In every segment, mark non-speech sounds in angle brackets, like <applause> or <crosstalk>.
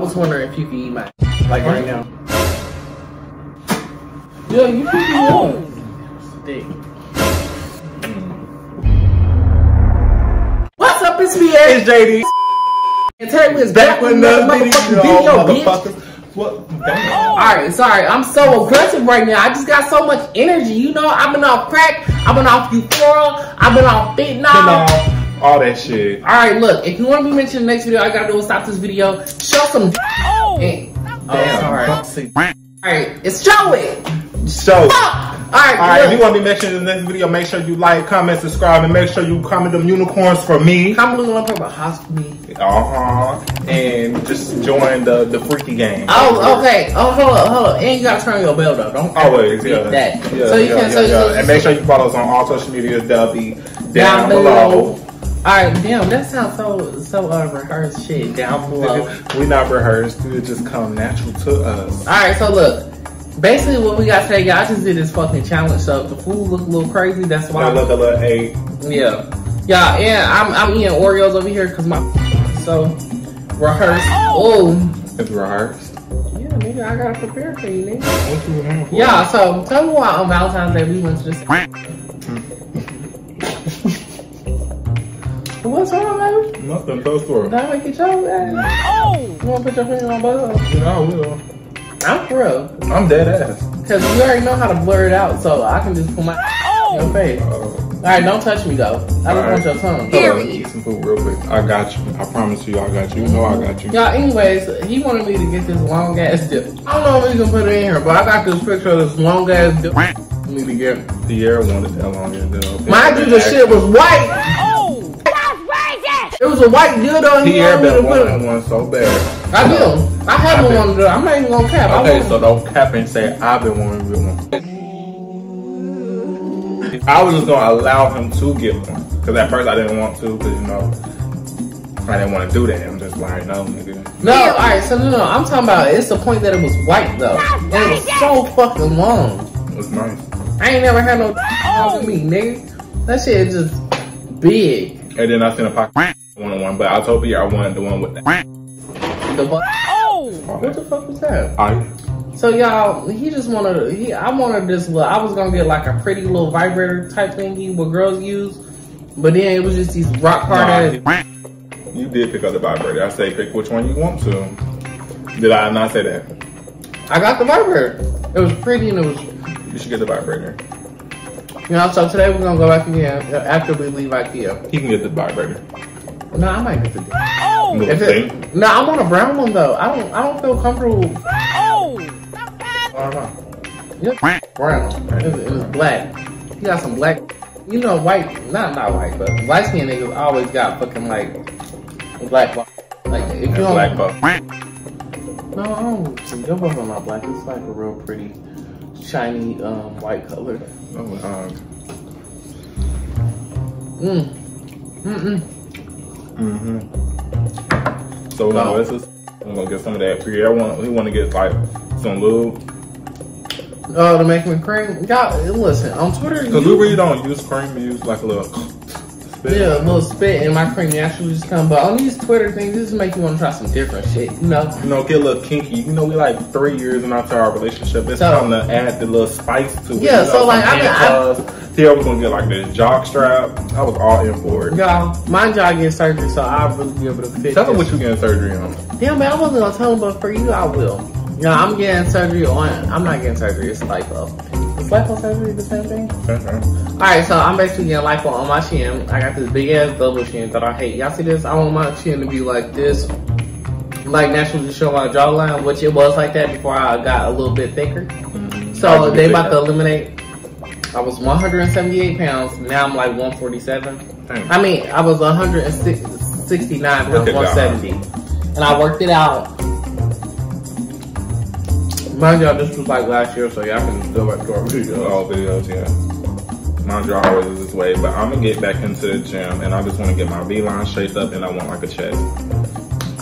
was wondering if you could eat my like right now. Yeah, you can eat one. Dick. What's up? It's me, It's JD. And we is Back with another motherfucking video, bitch. motherfuckers. What? Damn. Alright, sorry, I'm so aggressive right now. I just got so much energy. You know, I've been off crack, I've been off Euphoria, I've been off fentanyl. Fentanyl, all that shit. Alright, look, if you want to be mentioned in the next video, I gotta do is stop this video, show some oh, Damn. sorry. Alright, it's show it. So, Alright, alright, if you want to be mentioned in this video, make sure you like, comment, subscribe, and make sure you comment them unicorns for me. Comment below talk about hospital. Uh-huh. And just join the, the freaky game. Oh, okay. Oh, hold up, hold up. And you gotta turn your bell though. Don't Always, forget yeah. that. Yeah, so you yeah, can yeah, so, yeah. so And make sure you follow us on all social medias. They'll be down, down below. below. Alright, damn, that sounds so so uh, rehearsed shit. Down <laughs> below. we not rehearsed. It just come natural to us. Alright, so look. Basically, what we got today, y'all just did this fucking challenge. So the food look a little crazy, that's why. I look a little eight. Yeah, yeah, yeah. I'm I'm eating Oreos over here because my <laughs> so rehearsed. Oh, It's rehearsed. yeah, nigga, I gotta prepare for you, nigga. What you doing? Yeah, so tell me why on Valentine's Day we went to this. What's wrong, baby? Nothing. Close for Did I make you choke, man? Oh! You wanna put your finger on both? Yeah, I will. I'm for real. I'm dead ass. Cause you already know how to blur it out, so I can just put my in your face. Uh, Alright, don't touch me though. I just Alright. want your tongue. hold on, eat some food real quick. I got you. I promise you, I got you. You know I got you. Y'all, anyways, he wanted me to get this long ass dip. I don't know if we can put it in here, but I got this picture of this long ass dip. I need to get. Pierre wanted that long as though. Mind you, the shit was white. It was a white dildo. he wanted me been wanting one so bad. I do. I have one on the. I'm not even gonna cap. Okay, so don't cap and say I've been wanting one. I was just gonna allow him to get one because at first I didn't want to because you know I didn't want to do that. I'm just like, no, nigga. No, all right. So no, no. I'm talking about. It's the point that it was white though, and it was so fucking long. It was nice. I ain't never had no with me, nigga. That shit is just big. And then I seen a pocket one on one, but I told Pierre I wanted the one with the. The bu- oh! What the fuck was that? I, So y'all, he just wanted. He, I wanted this. Little, I was gonna get like a pretty little vibrator type thingy what girls use, but then it was just these rock hard Nah, you did pick up the vibrator. I say pick which one you want to. Did I not say that? I got the vibrator. It was pretty and it was. You should get the vibrator. You know. So today we're gonna go back again after we leave IKEA. He can get the vibrator. No, I might get the. You If think? it, no, I want a brown one though. I don't. I don't feel comfortable. I don't know. Yep. Brown. It was, it was black. You got some black. You know, white. Not not white, but light skinned niggas always got fucking like black. Like if you don't. Black buff. No, I don't. Your buff are not black. It's like a real pretty, shiny um, white color. Oh, um, Mm. Mm-mm. Mm-hmm. So no, this is. I'm gonna get some of that. Pierre want. we want to get like some lube Oh, to make me cream. Y'all, listen on Twitter. because you- we really don't use cream. We use like a little. Spit. Yeah, a little spit and my cream naturally just come. But on these Twitter things, this make you want to try some different shit. You know. You know, get a little kinky. You know, we like three years into our relationship. It's So- time to add the little spice to it. Yeah, you know, so, like, I mean, I-. Pierre was gonna get like this jock strap. I was all in for it. Y'all, mind y'all get surgery, so I'll really be able to fit. Tell them what you getting surgery on. Damn, man, I wasn't gonna tell them, but for you, I will. Yeah, I'm getting surgery on. I'm not getting surgery. It's lipo. Uh, Is lipo surgery the same thing? Okay. All right, so I'm basically getting lipo on my chin. I got this big ass double chin that I hate. Y'all see this? I want my chin to be like this, like naturally to show my jawline, which it was like that before I got a little bit thicker. Mhm. So they get about to eliminate. I was 178 pounds. Now I'm like 147. Dang. I mean, I was 169 pounds, 170, and I worked it out. Mind y'all, this was like last year, so y'all can go back to our video. All videos, yeah. My jaw always is this way, but I'm gonna get back into the gym, and I just want to get my V line shaped up, and I want like a chest.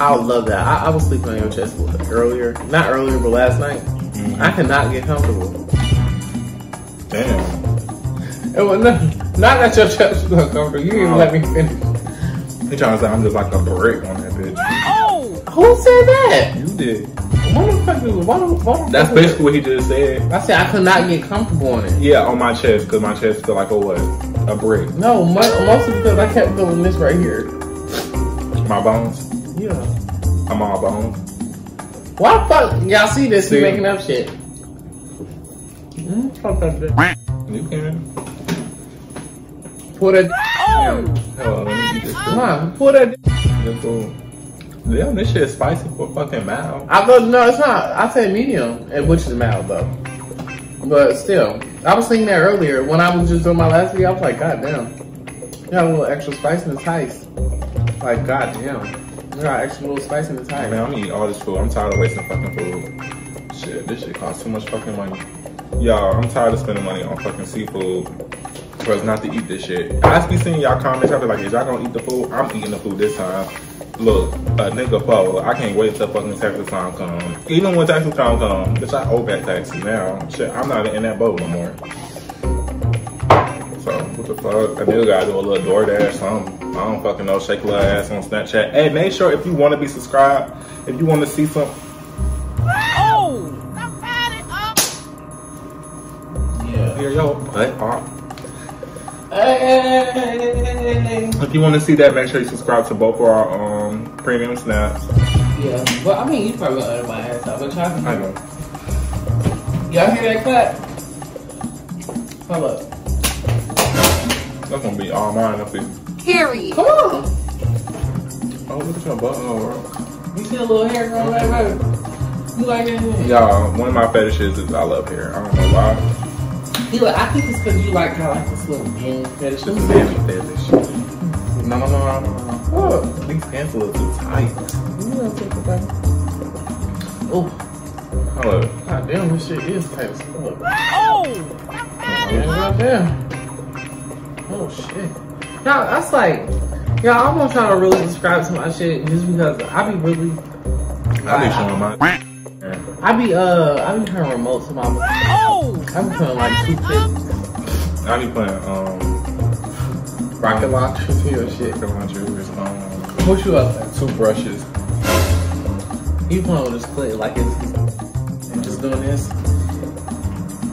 I would love that. I, I was sleeping on your chest a little earlier, not earlier, but last night. Mm-hmm. I cannot get comfortable. Damn. It was not, not that your chest was uncomfortable. You didn't even let me oh. finish. He trying to say I'm just like a brick on that bitch. Oh, Who said that? You did. Motherfucker, why the- why the That's basically what he just said. I said I could not get comfortable on it. Yeah, on my chest, because my chest feel like a what? A brick. No, mo- mostly because I kept feeling this right here. My bones. Yeah. I'm all bones. Why the fuck y'all see this? See? He making up shit. Mm, fuck that bitch. You can. Put a Hold on, let me eat this food. come on, put a. This. Damn, this shit is spicy for fucking mouth. I thought no, it's not. I said medium, and which is mild though. But still, I was thinking that earlier when I was just doing my last video. I was like, God damn, you got a little extra spice in the ice. Like, God damn, you got extra little spice in the ice. Man, I'm gonna eat all this food. I'm tired of wasting fucking food. Shit, this shit costs too much fucking money. Y'all, I'm tired of spending money on fucking seafood for us not to eat this shit. I be seeing y'all comments. I be like, is y'all gonna eat the food? I'm eating the food this time. Look, a nigga po, I can't wait till fucking tax time come. Even when tax time come, bitch, I owe back taxes now. Shit, I'm not in that boat no more. So, what the fuck? I do gotta do a little DoorDash something. I don't fucking know. Shake a little ass on Snapchat. Hey, make sure if you want to be subscribed, if you want to see some, Yeah. here, yo, butt pop. Hey. If you want to see that, make sure you subscribe to both of our um Um, premium snaps. Yeah. Well, I mean, you probably gonna edit my ass out, but y'all I can. know. Y'all hear that clap? Hold up. That's gonna be all mine up here. Period. Come on. Oh, look at your butt. Oh, You see a little hair growing right there? You like that? hair? Y'all, one of my fetishes is I love hair. I don't know why. You like, I think it's because you like kind of like this little man fetish. It's a mammy fetish. No, no, no, no, no, no. What? These pants a little too tight. Oh, Hello. god damn, this shit is tight as fuck. Oh! Yeah, goddamn. Oh shit. Y'all, that's like, y'all, I'm gonna try to really subscribe to my shit just because I be really, I be showing my. I be, uh, I be turning remote to my, Oh! I be putting like two toothpicks, I be playing um rocket launchers here and shit. rocket launchers, um What you up there? toothbrushes. You playing with this clip like it's, it's just doing this.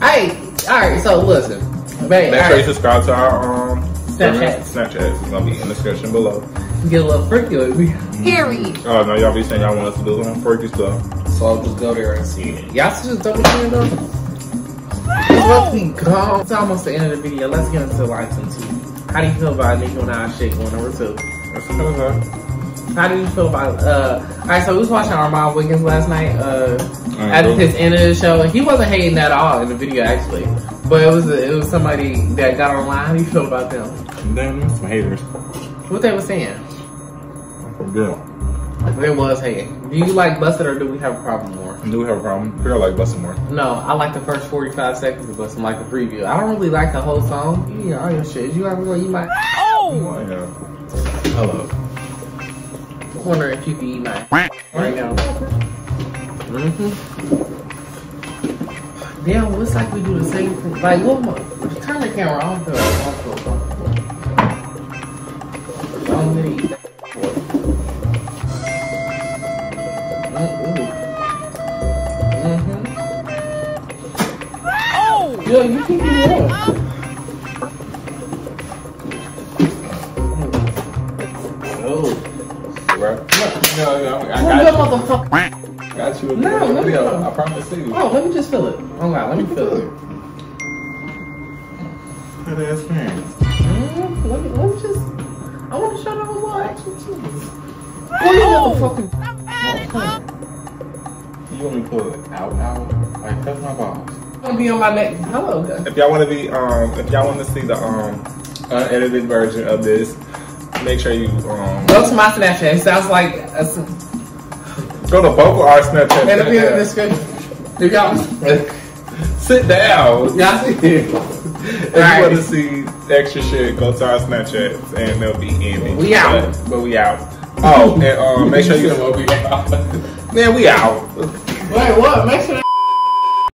Hey, alright, so listen. Babe, Make all sure you subscribe to our um Snapchat. Snapchat. It's gonna be in the description below. get a little freaky with me. Period. Oh no, y'all be saying y'all want us to do some freaky stuff. So I'll just go there and see it. Y'all should just double check though. It's about to be gone. It's almost the end of the video. Let's get into like some tea. How do you feel about Nicki Minaj shit going number two? That's kind of that. How do you feel about uh alright, so we was watching Armon Wiggins last night, uh at Mhm. his end of the show. He wasn't hating at all in the video actually. But it was it was somebody that got online. How do you feel about them? Damn, them some haters. What they were saying? From Bill. There was hating. Do you like Busted or do we have a problem more? Do we have a problem? Girl like busting more. No, I like the first 45 seconds of Bussin' like the preview. I don't really like the whole song. You know, all your shit. You ever you might Oh! Oh, yeah. Hello. wonder if you can eat my right now. Mm-hmm. Damn, looks like we do the same thing. Like, what more? Turn the camera off though. Off though. Off though. I'm gonna eat Oh! You can do more. Oh. Right? No, no, I Oh, got you motherfucker. Got you. No, no, no. I promise you. Oh, let me just feel it. Oh god, let me feel it. Good ass parents. Mm, let, me, let me just. I want to show them a little action too. Oh, you motherfucking. Oh, come on. You want me to pull it out, out? Like, that's my balls. Gonna be on my neck. Hello. If y'all want to be, um, if y'all want to see the um unedited version of this, make sure you um Go to my Snapchat. It sounds like a, go to both of our Snapchat. it'll be in the description. If y'all, <laughs> Sit down. y'all see <laughs> it. If you want to see extra shit, go to our Snapchats and they'll be in it. We out. But, but we out. Oh, and um, make sure you. <laughs> we out. Man, we out. Wait, what? Make sure.